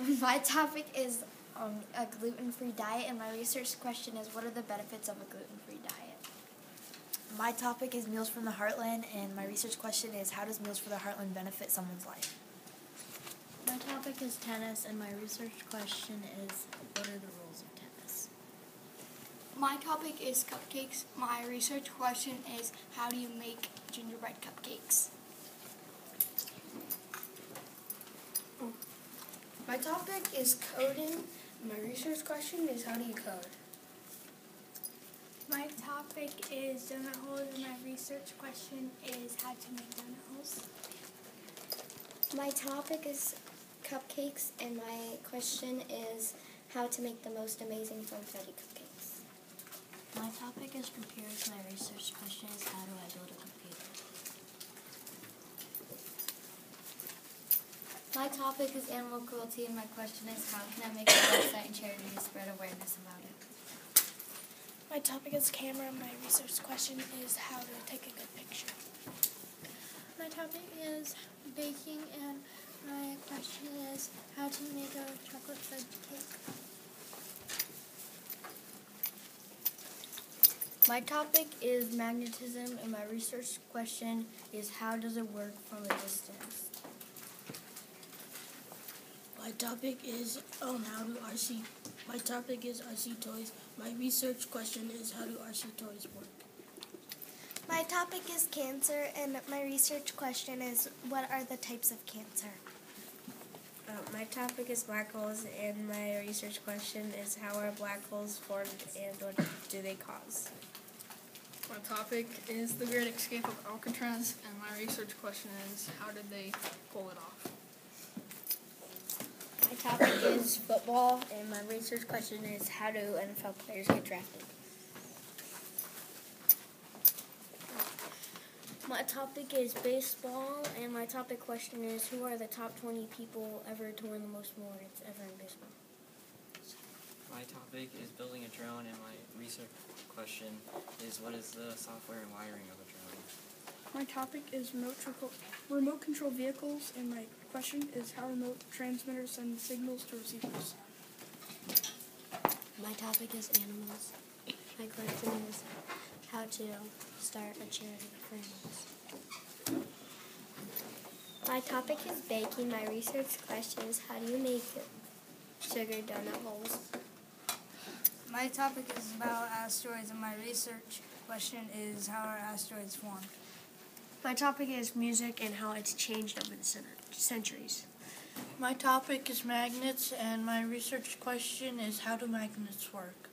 My topic is um, a gluten-free diet, and my research question is, what are the benefits of a gluten-free diet? My topic is Meals from the Heartland, and my research question is, how does Meals for the Heartland benefit someone's life? My topic is tennis, and my research question is, what are the rules of tennis? My topic is cupcakes. My research question is, how do you make gingerbread cupcakes? My topic is coding. My research question is how do you code? My topic is donut holes and my research question is how to make donut holes. My topic is cupcakes and my question is how to make the most amazing funfetti cupcakes. My topic is computers. My research question is, how do I build a computer? My topic is animal cruelty, and my question is, how can I make a website and charity to spread awareness about it? My topic is camera. And my research question is how to take a good picture. My topic is baking and my question is how to make a chocolate fudge cake. My topic is magnetism, and my research question is, how does it work from a distance? My topic is on how do RC. My topic is RC toys. My research question is how do RC toys work? My topic is cancer and my research question is what are the types of cancer? Uh, my topic is black holes, and my research question is how are black holes formed and what do they cause? My topic is the Great Escape of Alcatraz, and my research question is how did they pull it off? My topic is football, and my research question is how do NFL players get drafted? My topic is baseball, and my topic question is, who are the top 20 people ever to win the most awards ever in baseball? My topic is building a drone, and my research question is what is the software and wiring of a drone? My topic is remote, remote control vehicles, and my question is how remote transmitters send signals to receivers. My topic is animals. My question is how to start a charity for animals. My topic is baking. My research question is how do you make sugar donut holes? My topic is about asteroids, and my research question is how are asteroids formed? My topic is music and how it's changed over the centuries. My topic is magnets, and my research question is how do magnets work?